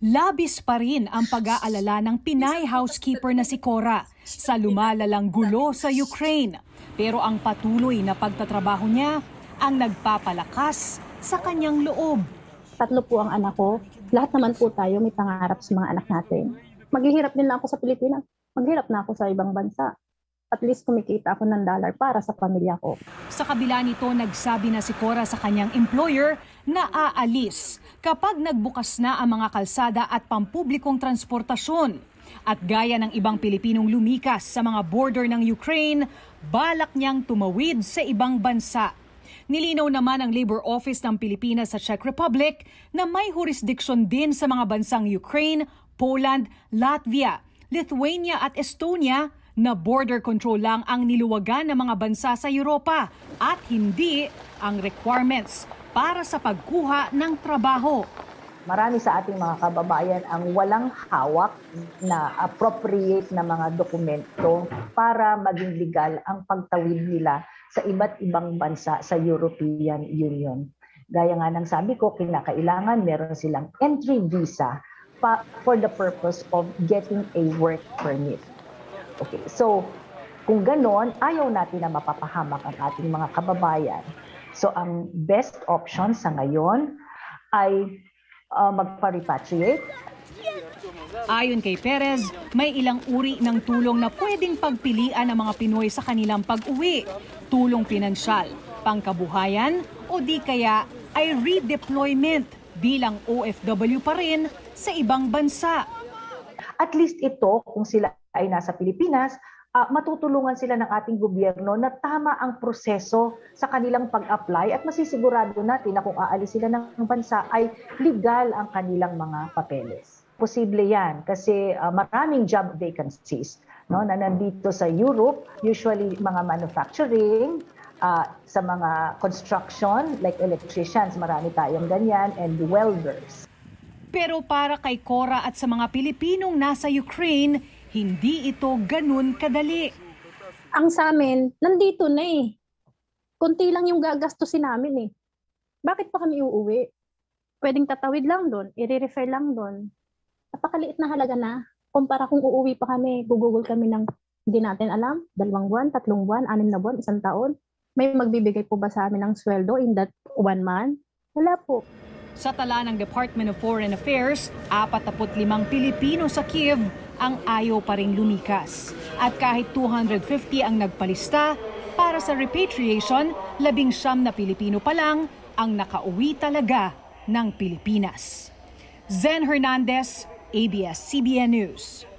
Labis pa rin ang pag-aalala ng Pinay housekeeper na si Cora sa lumalalang gulo sa Ukraine. Pero ang patuloy na pagtatrabaho niya ang nagpapalakas sa kanyang loob. Tatlo po ang anak ko. Lahat naman po tayo may pangarap sa mga anak natin. Maghihirap din lang ako sa Pilipinas. Maghirap na ako sa ibang bansa. At least kumikita ako ng dollar para sa pamilya ko. Sa kabila nito, nagsabi na si Cora sa kanyang employer na aalis kapag nagbukas na ang mga kalsada at pampublikong transportasyon. At gaya ng ibang Pilipinong lumikas sa mga border ng Ukraine, balak niyang tumawid sa ibang bansa. Nilinaw naman ng Labor Office ng Pilipinas sa Czech Republic na may jurisdiction din sa mga bansang Ukraine, Poland, Latvia, Lithuania at Estonia na border control lang ang niluwagan ng mga bansa sa Europa at hindi ang requirements para sa pagkuha ng trabaho. Marami sa ating mga kababayan ang walang hawak na appropriate na mga dokumento para maging legal ang pagtawid nila sa iba't ibang bansa sa European Union. Gaya nga ng sabi ko, kinakailangan meron silang entry visa pa, for the purpose of getting a work permit. Okay, so kung ganon, ayaw natin na mapapahamak ang ating mga kababayan. So ang best option sa ngayon ay uh, magpa-repatriate. Ayon kay Perez, may ilang uri ng tulong na pwedeng pagpilian ng mga Pinoy sa kanilang pag-uwi. Tulong pinansyal, pangkabuhayan o di kaya ay redeployment bilang OFW pa rin sa ibang bansa. At least ito, kung sila ay nasa Pilipinas, uh, matutulungan sila ng ating gobyerno na tama ang proseso sa kanilang pag-apply at masisigurado natin na kung aalis sila ng bansa ay legal ang kanilang mga papeles. Posible yan kasi uh, maraming job vacancies no, na nandito sa Europe, usually mga manufacturing, uh, sa mga construction like electricians, marami tayong ganyan, and welders. Pero para kay Cora at sa mga Pilipinong nasa Ukraine, hindi ito ganun kadali. Ang sa amin, nandito na eh. Kunti lang yung gagastusin namin eh. Bakit pa kami uuwi? Pwedeng tatawid lang doon, i-refer lang doon. Napakaliit na halaga na. Kumpara kung uuwi pa kami, gugugol kami ng hindi natin alam, dalawang buwan, tatlong buwan, anim na buwan, isang taon. May magbibigay po ba sa amin ng sweldo in that one month? Wala po. Sa tala ng Department of Foreign Affairs, 45 Pilipino sa Kiev ang ayaw pa ring lumikas. At kahit 250 ang nagpalista, para sa repatriation, labing siyam na Pilipino pa lang ang nakauwi talaga ng Pilipinas. Zen Hernandez, ABS-CBN News.